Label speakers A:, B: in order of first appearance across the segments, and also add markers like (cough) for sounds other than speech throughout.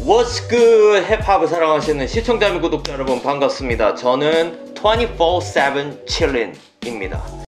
A: What's good? 힙합을 사랑하시는 시청자 및 구독자 여러분 반갑습니다. 저는 24/7 chilling입니다.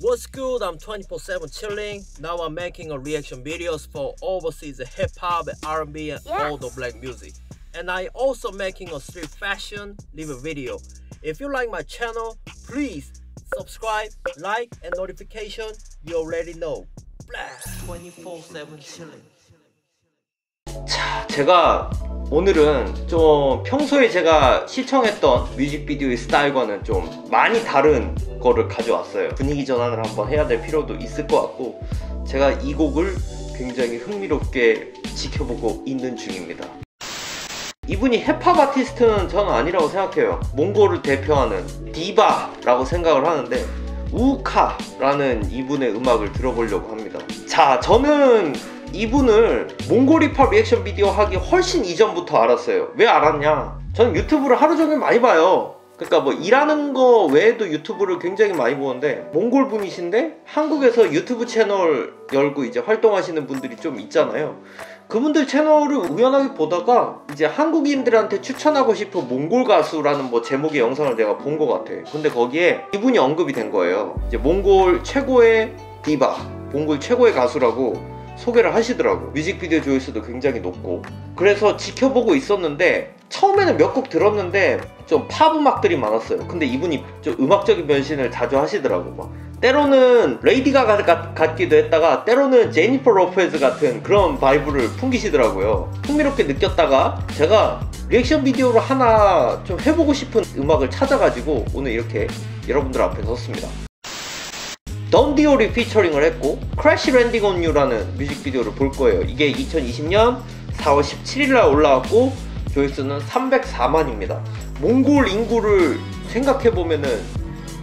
A: What's good? I'm 24/7 chilling. Now I'm making a reaction videos for overseas hip hop, R&B, and
B: Yes.
A: all the black music. And I also making a street fashion live video. If you like my channel, please subscribe, like, and notification. You already know. Blast 24/7 chilling. 자, 제가 오늘은 좀 평소에 제가 시청했던 뮤직비디오의 스타일과는 좀 많이 다른 거를 가져왔어요. 분위기 전환을 한번 해야 될 필요도 있을 것 같고, 제가 이 곡을 굉장히 흥미롭게 지켜보고 있는 중입니다. 이분이 힙합 아티스트는 저는 아니라고 생각해요. 몽골을 대표하는 디바라고 생각을 하는데 우카라는 이분의 음악을 들어보려고 합니다. 자, 저는 이분을 몽골 힙합 리액션 비디오 하기 훨씬 이전부터 알았어요. 왜 알았냐? 저는 유튜브를 하루 종일 많이 봐요. 그러니까 뭐 일하는 거 외에도 유튜브를 굉장히 많이 보는데 몽골 분이신데 한국에서 유튜브 채널 열고 이제 활동하시는 분들이 좀 있잖아요. 그분들 채널을 우연하게 보다가 이제 한국인들한테 추천하고 싶은 몽골 가수라는 뭐 제목의 영상을 내가 본 것 같아. 근데 거기에 이분이 언급이 된 거예요. 이제 몽골 최고의 디바, 몽골 최고의 가수라고 소개를 하시더라고. 뮤직비디오 조회수도 굉장히 높고. 그래서 지켜보고 있었는데 처음에는 몇 곡 들었는데 좀 팝 음악들이 많았어요. 근데 이분이 좀 음악적인 변신을 자주 하시더라고. 막 때로는 레이디 가가 같- 같기도 했다가 때로는 제니퍼 로페즈 같은 그런 vibe를 풍기시더라고요. 흥미롭게 느꼈다가 제가 리액션 비디오를 하나 좀 해보고 싶은 음악을 찾아가지고 오늘 이렇게 여러분들 앞에 섰습니다. 던 디올이 featuring을 했고 Crash Landing on You라는 뮤직비디오를 볼 거예요. 이게 2020년 4월 17일 날 올라왔고 조회수는 304만입니다. 몽골 인구를 생각해 보면은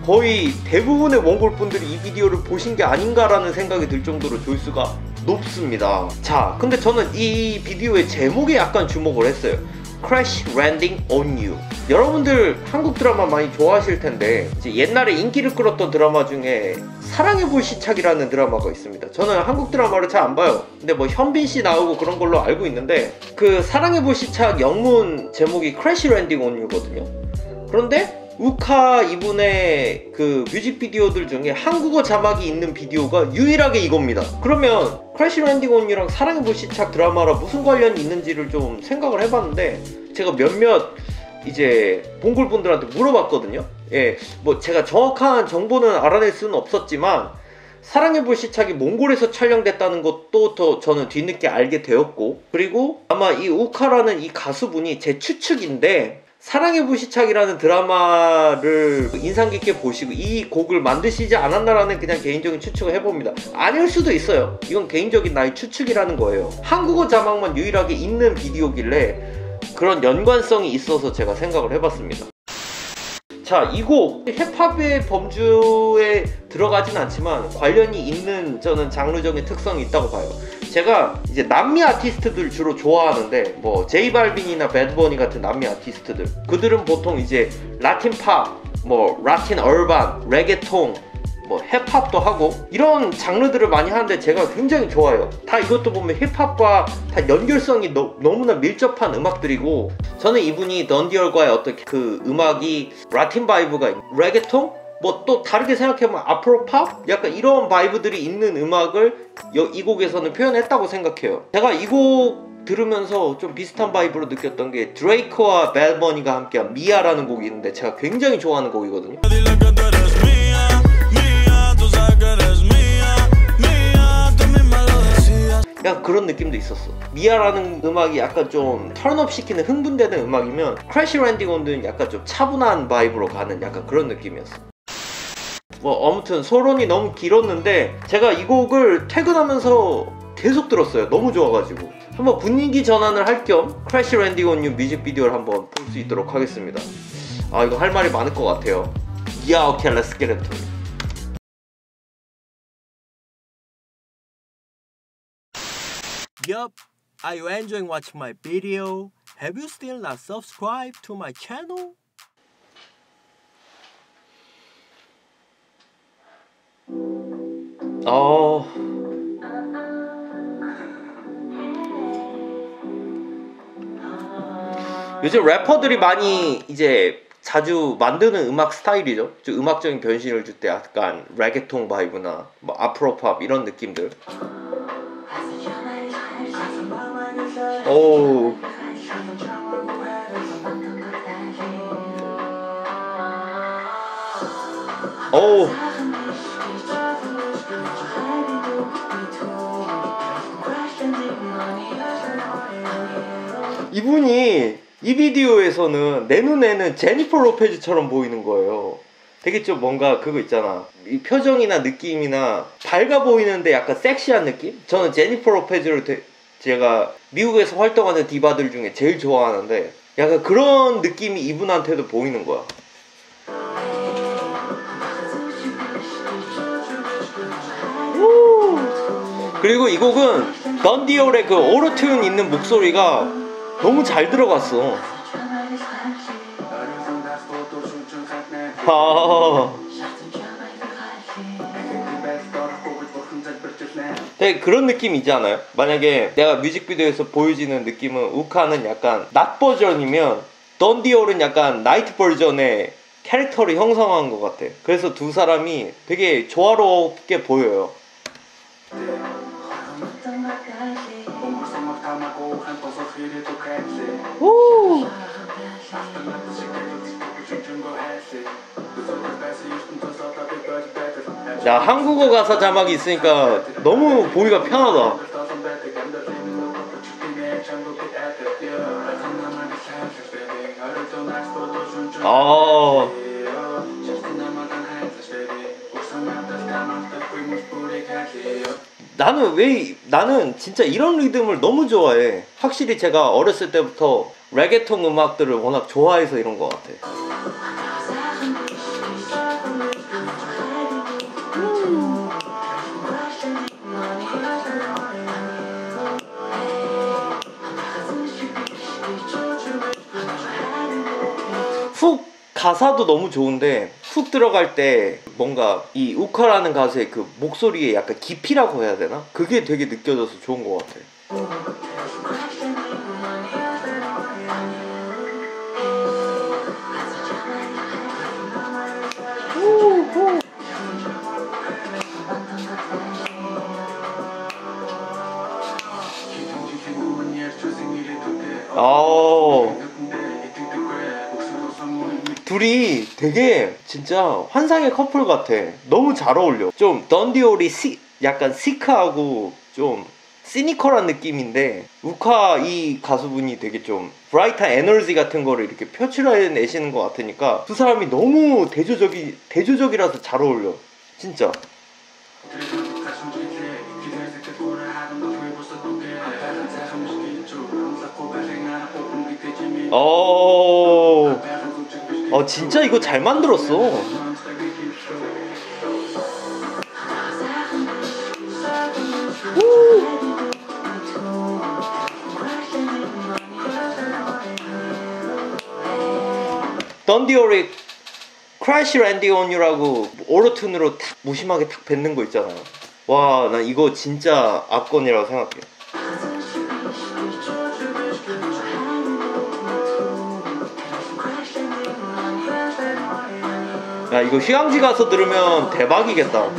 A: 거의 대부분의 몽골 분들이 이 비디오를 보신 게 아닌가라는 생각이 들 정도로 조회수가 높습니다. 자, 근데 저는 이 비디오의 제목에 약간 주목을 했어요. Crash Landing on You. 여러분들 한국 드라마 많이 좋아하실 텐데 옛날에 인기를 끌었던 드라마 중에 사랑의 불시착이라는 드라마가 있습니다. 저는 한국 드라마를 잘 안 봐요. 근데 뭐 현빈 씨 나오고 그런 걸로 알고 있는데 그 사랑의 불시착 영문 제목이 Crash Landing on You거든요. 그런데 우카 이분의 그 뮤직비디오들 중에 한국어 자막이 있는 비디오가 유일하게 이겁니다. 그러면 Crash Landing on You랑 사랑의 불시착 드라마랑 무슨 관련이 있는지를 좀 생각을 해봤는데 제가 몇몇 이제 몽골 분들한테 물어봤거든요. 예, 뭐 제가 정확한 정보는 알아낼 수는 없었지만 사랑의 불시착이 몽골에서 촬영됐다는 것도 더 저는 뒤늦게 알게 되었고 그리고 아마 이 우카라는 이 가수분이 제 추측인데 사랑의 불시착이라는 드라마를 인상 깊게 보시고 이 곡을 만드시지 않았나라는 그냥 개인적인 추측을 해봅니다. 아닐 수도 있어요. 이건 개인적인 나의 추측이라는 거예요. 한국어 자막만 유일하게 있는 비디오길래 그런 연관성이 있어서 제가 생각을 해봤습니다. 자, 이 곡 힙합의 범주에 들어가진 않지만 관련이 있는 저는 장르적인 특성이 있다고 봐요. 제가 이제 남미 아티스트들 주로 좋아하는데 뭐 제이 발빈이나 배드버니 같은 남미 아티스트들 그들은 보통 이제 라틴 팝, 뭐 라틴 얼반, 레게통 뭐 힙합도 하고 이런 장르들을 많이 하는데 제가 굉장히 좋아요. 다 이것도 보면 힙합과 다 연결성이 너, 무나 밀접한 음악들이고 저는 이분이 던 디올과의 어떤 그 음악이 라틴 vibe가 있- reggaeton 뭐또 다르게 생각해보면 Afropop 약간 이런 vibe들이 있는 음악을 여- 이 곡에서는 표현했다고 생각해요. 제가 이 곡 들으면서 좀 비슷한 vibe로 느꼈던 게 드레이크와 배드 버니가 함께한 미아라는 곡이 있는데 제가 굉장히 좋아하는 곡이거든요. 약간 그런 느낌도 있었어. 미아라는 음악이 약간 좀 turn up 시키는 흥분되는 음악이면 Crash Landing on You는 약간 좀 차분한 vibe로 가는 약간 그런 느낌이었어. 뭐 아무튼 서론이 너무 길었는데 제가 이 곡을 퇴근하면서 계속 들었어요. 너무 좋아가지고 한번 분위기 전환을 할 겸 Crash Landing on You 뮤직비디오를 한번 볼 수 있도록 하겠습니다. 아 이거 할 말이 많을 것 같아요. Yeah, okay, let's get into it. Yup, are you enjoying watching my video? Have you still not subscribed to my channel? 어... 요즘 래퍼들이 많이 이제 자주 만드는 음악 스타일이죠. 좀 음악적인 변신을 줄 때 약간 레게통 바이브나 뭐 아프로팝 이런 느낌들. 오. 오. 이분이 이 비디오에서는 내 눈에는 제니퍼 로페즈처럼 보이는 거예요. 되게 좀 뭔가 그거 있잖아. 이 표정이나 느낌이나 밝아 보이는데 약간 섹시한 느낌? 저는 제니퍼 로페즈를 되- 제가 미국에서 활동하는 디바들 중에 제일 좋아하는데 약간 그런 느낌이 이분한테도 보이는 거야. 우! 그리고 이 곡은 던디올의 그 오로튠 있는 목소리가 너무 잘 들어갔어. 아, 되게 그런 느낌 이지 않아요? 만약에 내가 뮤직비디오에서 보여지는 느낌은 우카는 약간 낮 버전이면 던디올은 약간 나이트 버전의 캐릭터를 형성한 것 같아. 그래서 두 사람이 되게 조화롭게 보여요. 오! 야 한국어 가사 자막이 있으니까 너무 보기가 편하다. 아 나는 왜 나는 진짜 이런 리듬을 너무 좋아해. 확실히 제가 어렸을 때부터 레게통 음악들을 워낙 좋아해서 이런 것 같아. 가사도 너무 좋은데 훅 들어갈 때 뭔가 이 우카라는 가수의 그 목소리의 약간 깊이라고 해야 되나? 그게 되게 느껴져서 좋은 것 같아. 아 둘이 되게 진짜 환상의 커플 같아. 너무 잘 어울려. 좀 던디올이 시, 약간 시크하고 좀 시니컬한 느낌인데 우카 이 가수분이 되게 좀 브라이트한 에너지 같은 거를 이렇게 표출해내시는 것 같으니까 두 사람이 너무 대조적이 대조적이라서 잘 어울려. 진짜. 어, 어 진짜 이거 잘 만들었어. 던 디올이 Crash Landing on You라고 Auto-Tune으로 탁 무심하게 탁 뱉는 거 있잖아요. 와, 난 이거 진짜 압권이라고 생각해. 야, 이거 휴양지 가서 들으면 대박이겠다.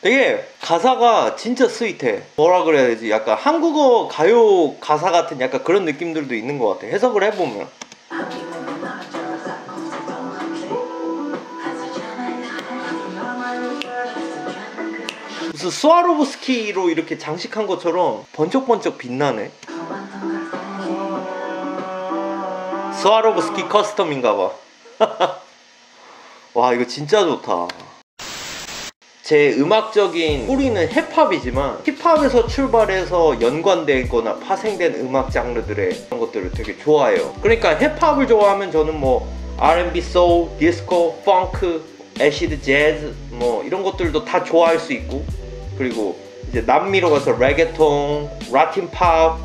A: 되게 가사가 진짜 스윗해. 뭐라 그래야 되지? 약간 한국어 가요 가사 같은 약간 그런 느낌들도 있는 것 같아. 해석을 해보면. 무슨 스와로브스키로 이렇게 장식한 것처럼 번쩍번쩍 빛나네. 스와로브스키 custom인가 봐. (laughs) 와, 이거 진짜 좋다. 제 음악적인 뿌리는 힙합이지만 힙합에서 출발해서 연관되거나 파생된 음악 장르들의 그런 것들을 되게 좋아해요. 그러니까 힙합을 좋아하면 저는 뭐 R&B, 소울, 디스코, 펑크, acid 재즈 뭐 이런 것들도 다 좋아할 수 있고 그리고 이제 남미로 가서 reggaeton, 라틴 팝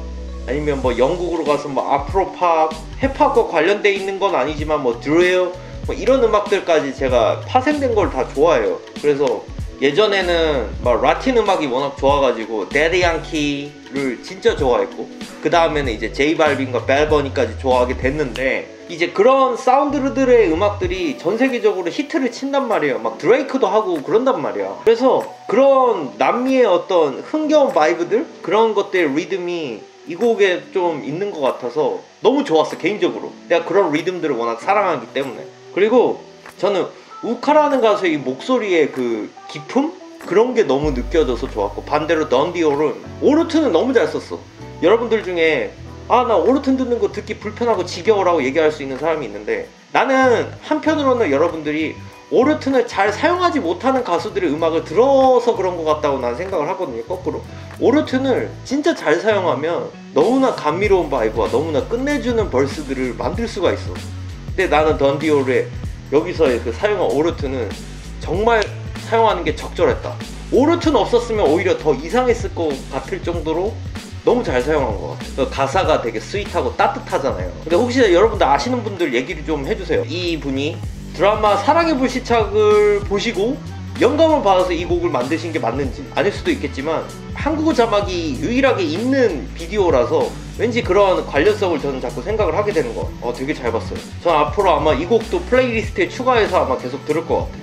A: 아니면 뭐 영국으로 가서 뭐 Afro 팝, 힙합과 관련돼 있는 건 아니지만 뭐 드릴 뭐 이런 음악들까지 제가 파생된 걸 다 좋아해요. 그래서 예전에는 막 라틴 음악이 워낙 좋아가지고 대디 양키를 진짜 좋아했고 그 다음에는 이제 제이 발빈과 배드 버니까지 좋아하게 됐는데 이제 그런 사운드들의 음악들이 전 세계적으로 히트를 친단 말이에요. 막 드레이크도 하고 그런단 말이야. 그래서 그런 남미의 어떤 흥겨운 vibe들 그런 것들의 리듬이 이 곡에 좀 있는 것 같아서 너무 좋았어 개인적으로. 내가 그런 리듬들을 워낙 사랑하기 때문에. 그리고 저는 우카라는 가수의 이 목소리의 그 기품 그런 게 너무 느껴져서 좋았고 반대로 던디올은 오르트는 너무 잘 썼어. 여러분들 중에 아 나 오르튼 듣는 거 듣기 불편하고 지겨워라고 얘기할 수 있는 사람이 있는데 나는 한편으로는 여러분들이 오르튼을 잘 사용하지 못하는 가수들의 음악을 들어서 그런 것 같다고 난 생각을 하거든요 거꾸로. 오르튼을 진짜 잘 사용하면 너무나 감미로운 바이브와 너무나 끝내주는 벌스들을 만들 수가 있어. 근데 나는 Don Dior의 여기서의 그 사용한 autotune은 정말 사용하는 게 적절했다. autotune 없었으면 오히려 더 이상했을 것 같을 정도로 너무 잘 사용한 것 같아요. 그 가사가 되게 sweet하고 따뜻하잖아요. 근데 혹시 여러분들 아시는 분들 얘기를 좀 해주세요. 이 분이 드라마 사랑의 불시착을 보시고 영감을 받아서 이 곡을 만드신 게 맞는지 아닐 수도 있겠지만 한국어 자막이 유일하게 있는 비디오라서 왠지 그런 관련성을 저는 자꾸 생각을 하게 되는 것 같아요. 어, 되게 잘 봤어요. 전 앞으로 아마 이 곡도 playlist에 추가해서 아마 계속 들을 것 같아요.